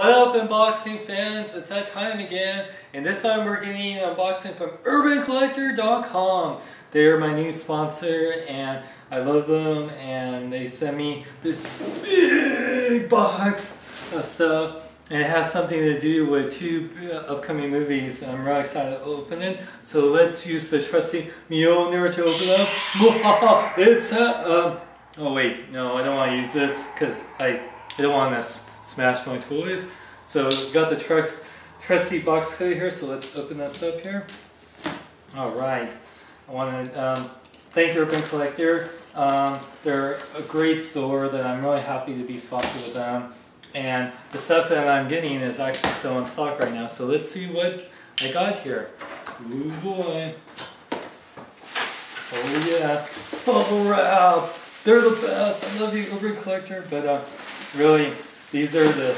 What up unboxing fans, it's that time again and this time we're getting an unboxing from UrbanCollector.com. They're my new sponsor and I love them and they sent me this big box of stuff and it has something to do with two upcoming movies I'm really excited to open it. So let's use the trusty Mjolnir to open up. it's a, um, oh wait, no I don't want to use this because I, I don't want to smash my toys. So we've got the truck's trusty box cutter here, so let's open this up here. All right, I want to um, thank Urban Collector. Um, they're a great store that I'm really happy to be sponsored with them. And the stuff that I'm getting is actually still in stock right now. So let's see what I got here. Ooh boy. Oh yeah, bubble wrap. They're the best. I love you, Urban Collector, but uh, really these are the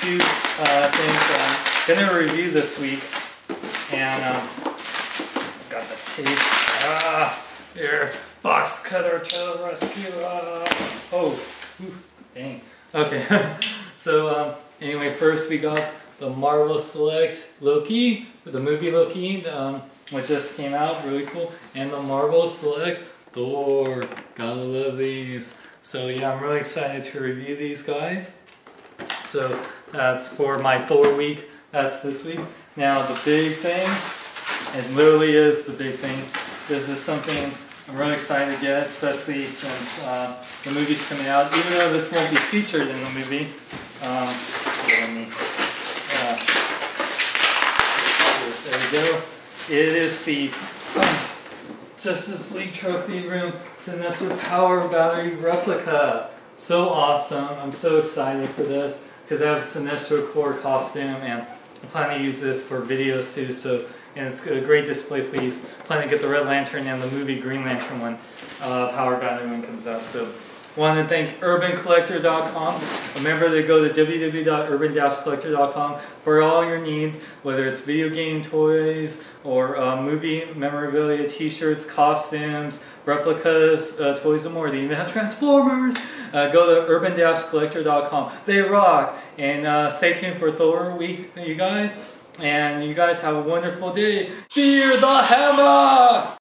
two uh, things that I'm going to review this week. And um, got the tape. Ah, here. Box cutter to rescue. Ah. Oh, ooh, dang. Okay, so um, anyway, first we got the Marvel Select Loki, the movie Loki, um, which just came out, really cool. And the Marvel Select Thor. Gotta love these. So yeah, I'm really excited to review these guys. So that's for my Thor week. That's this week. Now the big thing, it literally is the big thing. This is something I'm really excited to get, especially since uh, the movie's coming out. Even though this won't be featured in the movie. Um, uh, there we go. It is the Justice League Trophy Room Sinestro Power Battery Replica. So awesome. I'm so excited for this because I have a Sinestro Corps costume and I plan to use this for videos too. So and it's a great display piece. Plan to get the Red Lantern and the movie Green Lantern when uh, Power Battery one comes out. So want to thank UrbanCollector.com. Remember to go to www.urban-collector.com for all your needs, whether it's video game toys or uh, movie memorabilia, t-shirts, costumes, replicas, uh, toys and more. They even have Transformers. Uh, go to urban-collector.com. They rock. And uh, stay tuned for Thor week, you guys. And you guys have a wonderful day. Fear the hammer!